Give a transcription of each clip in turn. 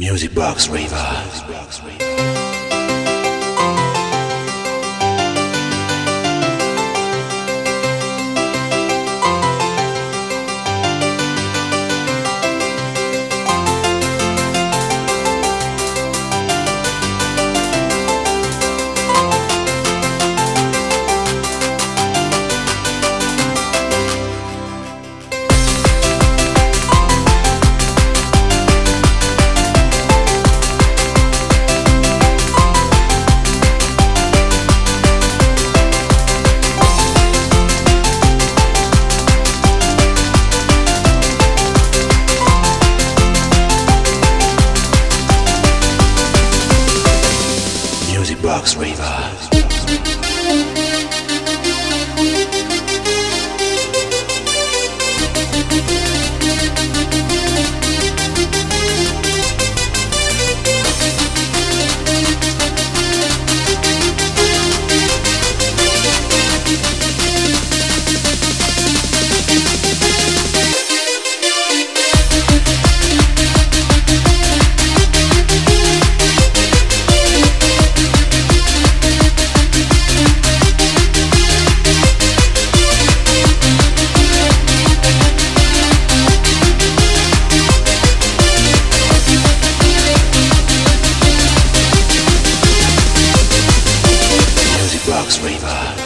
Music Box River. Music Box. Box River. Reaver.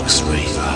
Box River.